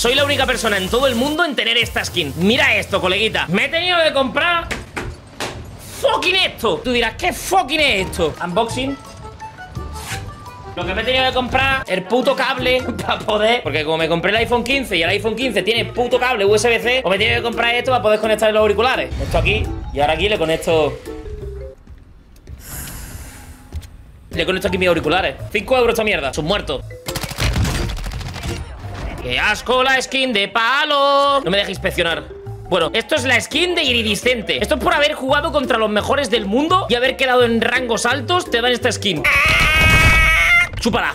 Soy la única persona en todo el mundo en tener esta skin. Mira esto, coleguita. Me he tenido que comprar Fucking esto. Tú dirás, ¿qué fucking es esto? Unboxing. Lo que me he tenido que comprar el puto cable. Para poder Porque como me compré el iPhone 15 y el iPhone 15 tiene puto cable USB-C me he que comprar esto para poder conectar los auriculares. Esto aquí y ahora aquí le conecto Le conecto aquí mis auriculares. 5 euros esta mierda, son muertos ¡Qué asco la skin de palo! No me deje inspeccionar. Bueno, esto es la skin de Iridiscente. Esto es por haber jugado contra los mejores del mundo Y haber quedado en rangos altos Te dan esta skin. ¡Chúpala!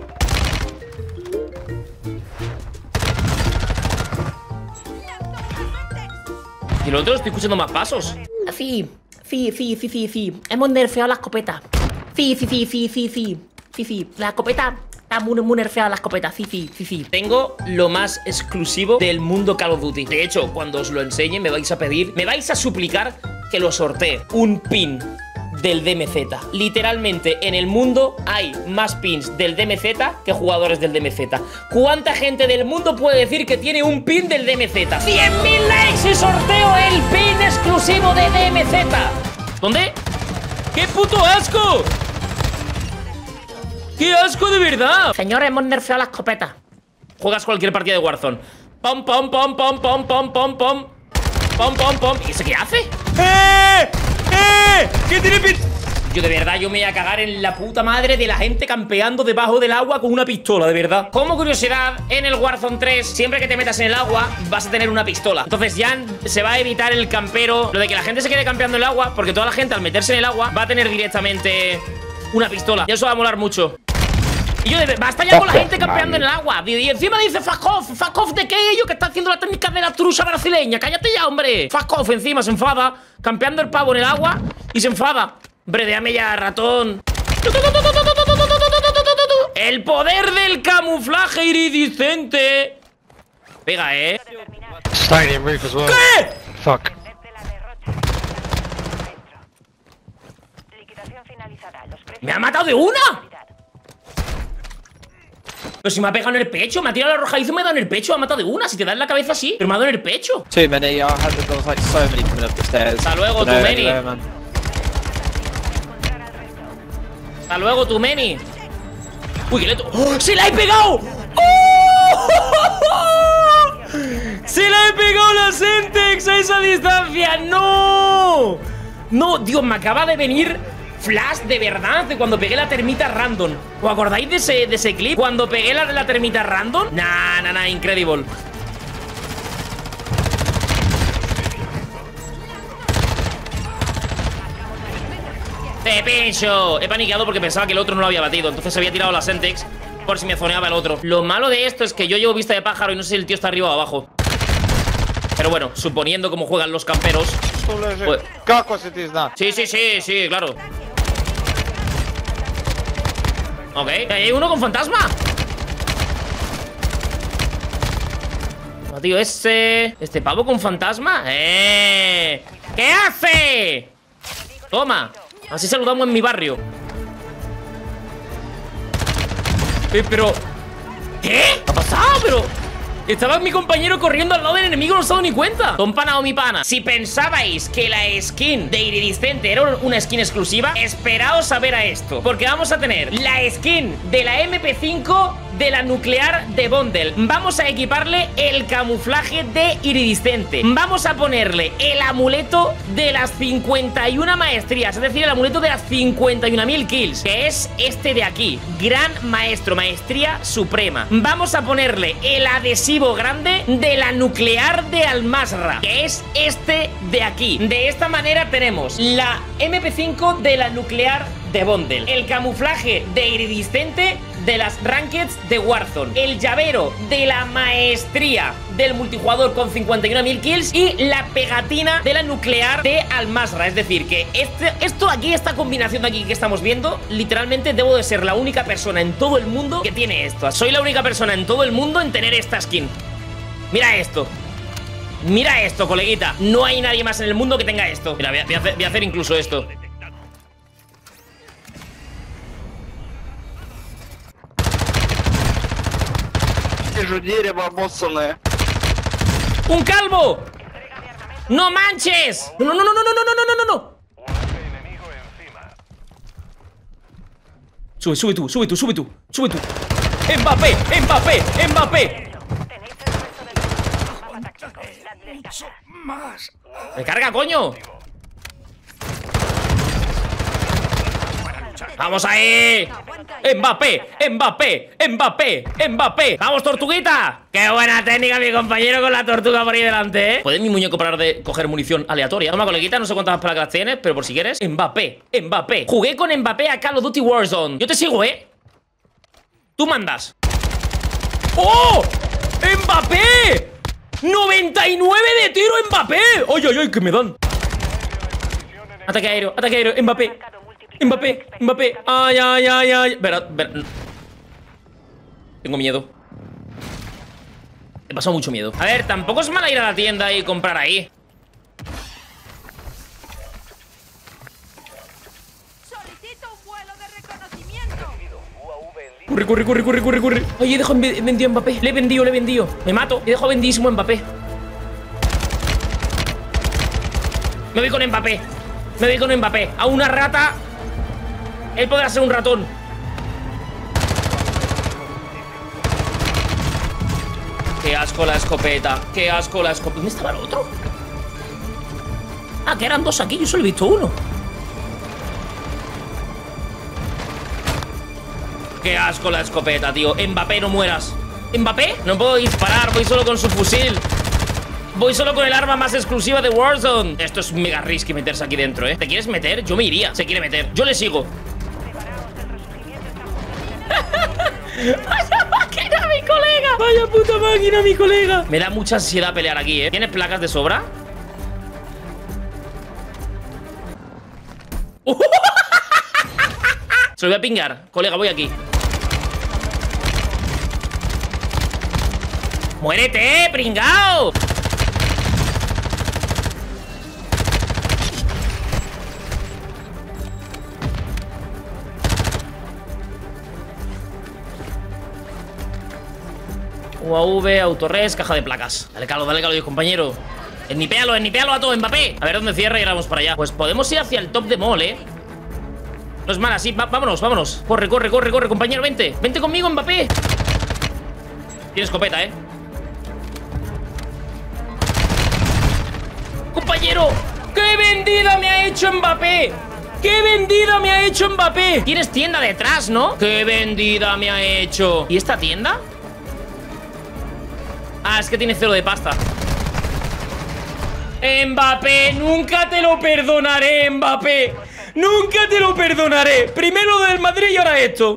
Y lo otro estoy escuchando más pasos. Sí, sí, sí, sí, sí, sí. Hemos nerfeado la escopeta. Sí, sí, sí, sí, sí, sí. Sí, sí, la escopeta Está muy, muy nerfeada la escopeta, sí, sí, sí, sí Tengo lo más exclusivo del mundo Call of Duty De hecho, cuando os lo enseñe me vais a pedir Me vais a suplicar que lo sortee Un pin del DMZ. Literalmente en el mundo hay más pins del DMZ que jugadores del DMZ. ¿Cuánta gente del mundo puede decir que tiene un pin del DMZ? ¡100.000 likes y sorteo el pin exclusivo de DMZ! ¿Dónde? ¡Qué puto asco! ¡Qué asco de verdad! Señores, hemos nerfeado la escopeta. Juegas cualquier partida de Warzone. Pom, pom, pom, pom, pom, pom, pom, pom. Pom, pom, pom. ¿Y eso qué hace? ¡Eh! ¡Eh! ¿Qué tiene Yo de verdad, yo me voy a cagar en la puta madre de la gente campeando debajo del agua con una pistola, de verdad. Como curiosidad, en el Warzone 3, siempre que te metas en el agua, vas a tener una pistola. Entonces ya se va a evitar el campero, lo de que la gente se quede campeando en el agua, porque toda la gente al meterse en el agua va a tener directamente una pistola. Y eso va a molar mucho. Y yo de basta ya con la gente campeando en el agua. Y encima dice fuck off, fuck off de qué ello que está haciendo la técnica de la trucha brasileña. Cállate ya, hombre. Fuck off encima, se enfada. Campeando el pavo en el agua y se enfada. Hombre, déjame ya, ratón. El poder del camuflaje iridiscente. Pega, ¿eh? ¿Qué? Fuck. ¿Me ha matado de una? Pero si me ha pegado en el pecho, me ha tirado la roja y me ha dado en el pecho, me ha matado de una. Si te da en la cabeza así, pero me ha dado en el pecho. Too many, I had there was like so many coming up the stairs. Hasta luego, too many. Hasta luego, too many. Uy, que le ¡Oh! ¡Se la he pegado! ¡Oh! ¡Se la he pegado la Sentex a esa distancia! ¡No! No, Dios, me acaba de venir flash de verdad de cuando pegué la termita random. ¿Os acordáis de ese, de ese clip? Cuando pegué la de la termita random. Nah, nah, nah, incredible. ¡Te pincho! He paniqueado porque pensaba que el otro no lo había batido Entonces había tirado la Sentex Por si me zoneaba el otro Lo malo de esto es que yo llevo vista de pájaro Y no sé si el tío está arriba o abajo Pero bueno, suponiendo cómo juegan los camperos pues... Sí, sí, sí, sí, claro Ok, hay uno con fantasma tío, ese Este pavo con fantasma ¡Eh! ¿Qué hace? Toma Así saludamos en mi barrio eh, pero ¿Qué? ¿Qué ha pasado? Pero estaba mi compañero corriendo al lado del enemigo, no se ha dado ni cuenta. Don o mi pana, si pensabais que la skin de Iridiscente era una skin exclusiva, esperaos a ver a esto. Porque vamos a tener la skin de la MP5 de la nuclear de Bundle. Vamos a equiparle el camuflaje de iridiscente. Vamos a ponerle el amuleto de las 51 maestrías, es decir, el amuleto de las 51.000 kills, que es este de aquí. Gran maestro, maestría suprema. Vamos a ponerle el adhesivo grande de la nuclear de Almasra, que es este de aquí. De esta manera tenemos la MP5 de la nuclear de Bundle, el camuflaje de iridiscente de las Rankeds de Warzone, el llavero de la maestría del multijugador con 51.000 kills y la pegatina de la nuclear de Almasra. Es decir, que este, esto aquí, esta combinación de aquí que estamos viendo, literalmente debo de ser la única persona en todo el mundo que tiene esto. Soy la única persona en todo el mundo en tener esta skin. Mira esto. Mira esto, coleguita. No hay nadie más en el mundo que tenga esto. Mira, voy a hacer incluso esto. же дерево обоссанное. ¡Un calvo! ¡No manches! ¡No, no, no, no, no, no, no, no, no, no, no! Sube, sube tú, sube tú, sube tú, sube tú. ¡Mbappé! ¡Mbappé! ¡Mbappé! ¡Me carga, coño! ¡Vamos ahí! ¡Mbappé! ¡Mbappé! ¡Mbappé! ¡Mbappé! ¡Vamos, tortuguita! ¡Qué buena técnica mi compañero con la tortuga por ahí delante, eh! ¿Puede mi muñeco parar de coger munición aleatoria? Toma, coleguita, no sé cuántas placas tienes Pero por si quieres ¡Mbappé! ¡Mbappé! Jugué con Mbappé a Call of Duty Warzone Yo te sigo, ¿eh? Tú mandas ¡Oh! ¡Mbappé! ¡99 de tiro Mbappé! ¡Ay, ay, ay! ¡Que me dan! Ataque aéreo, ataque aéreo, Mbappé Mbappé, Mbappé. Ay, ay, ay, ay. Verá, verá. Tengo miedo. He pasado mucho miedo. A ver, tampoco es mala ir a la tienda y comprar ahí. Corre, corre, corre, corre, corre, corre. Ay, he dejado vendido a Mbappé. Le he vendido, le he vendido. Me mato. He dejado vendidísimo a Mbappé. Me voy con Mbappé. Me voy con Mbappé. A una rata Él podrá ser un ratón. Qué asco la escopeta Qué asco la escopeta. ¿Dónde estaba el otro? Ah, que eran dos aquí Yo solo he visto uno. Qué asco la escopeta, tío. Mbappé, no mueras. ¿Mbappé? No puedo disparar, voy solo con su fusil. Voy solo con el arma más exclusiva de Warzone. Esto es mega risky meterse aquí dentro, ¿eh? ¿Te quieres meter? Yo me iría. Se quiere meter. Yo le sigo ¡Vaya máquina, mi colega! ¡Vaya puta máquina, mi colega! Me da mucha ansiedad pelear aquí, ¿eh? ¿Tienes placas de sobra? Se lo voy a pingar Colega, voy aquí ¡Muérete, pringao! UAV, autorres, caja de placas Dale calo, dale calo, compañero Ennipéalo, ennipéalo a todo, Mbappé A ver dónde cierra y vamos para allá Pues podemos ir hacia el top de mall, eh No es mala, sí, vámonos, vámonos Corre, corre, corre, corre, compañero, vente Vente conmigo, Mbappé Tiene escopeta, eh Compañero ¡Qué vendida me ha hecho Mbappé! ¡Qué vendida me ha hecho Mbappé! Tienes tienda detrás, ¿no? ¡Qué vendida me ha hecho! ¿Y esta tienda? Ah, es que tiene cero de pasta. Mbappé, nunca te lo perdonaré, Mbappé. Nunca te lo perdonaré. Primero del Madrid y ahora esto